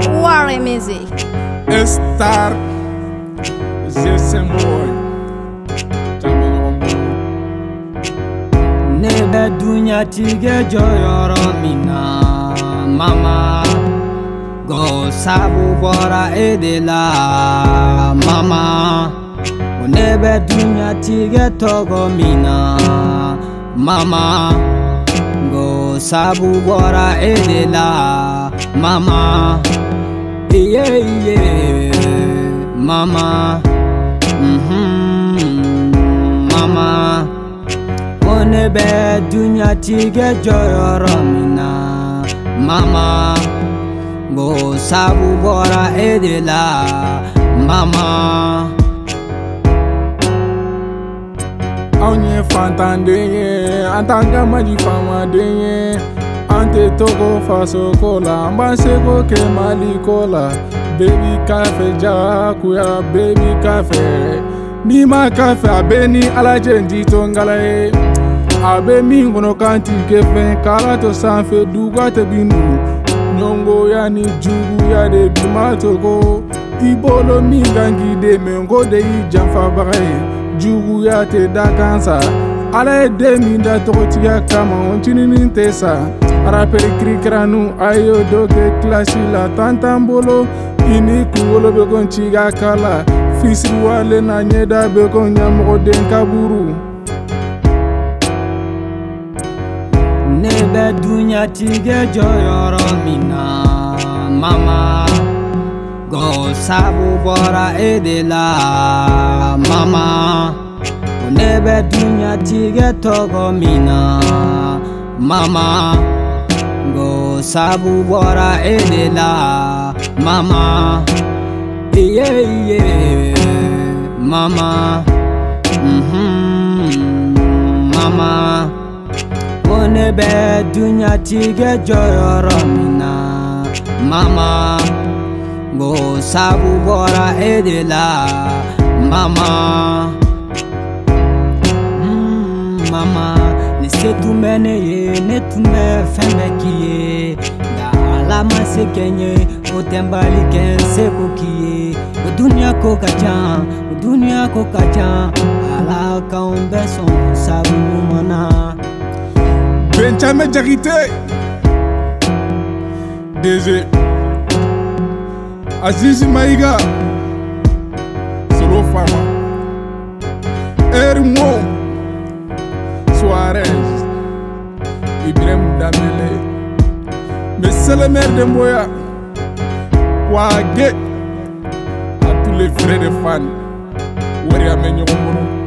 Warren Music. Estar. Jestem mój. Nebe dunia tige joyoro mina mama Go sabu bora edela mama Nebe dunia tige togo mina mama Go sabu bora edela mama Mama, yeah, yeah, Mama, mm-hmm, Mama. One bed dunya tige joyoromina, Mama. Go sabu bora edela, Mama. Aonye fantan denye, antanga maji fama deye. ante tokofa sokola mbase kokema likola bebi kafe jakuya bebi kafe ni ma kafe abe ni alaje ndito ngala ye abe min kɔnɔ kan ti kɛ fɛn kala to sanfɛ duga tɛ binu ɲɔngoya ni juguya de bi ma togo i bolo min kan k'i dɛmɛ ko de y'i janfabaga ye juguya tɛ da kan sa ala ye den min da tɔgɔtigiya kama o tininin tɛ sa rapper écrit granou ayo doge classila tantambolo ini kulo be gonchiga kala fisru wale na nyeda be gonya mo den kaburu neba dunya tige joyoro mina mama go sabu bora edela mama neba dunya tige togo mina mama sabu wara enela mama yeah yeah mama mhm mama one be dunya tige joyoro mina mama go sabu wara edela mama mm, mama ne se tun bɛ ne ye ne tun bɛ fɛn bɛɛ k'i ye nka ala ma se kɛ n ye o tɛ n bali kɛ n seko k'i ye o duniya ko ka ca o duniya ko ka ca ala k'anw bɛɛ sɔn sabu ɲuman na. bencamɛ jakite deze azizi mayiga. Ibrahim Damele c'est le maire de Moya Wagé à tous les frères de fans Wari à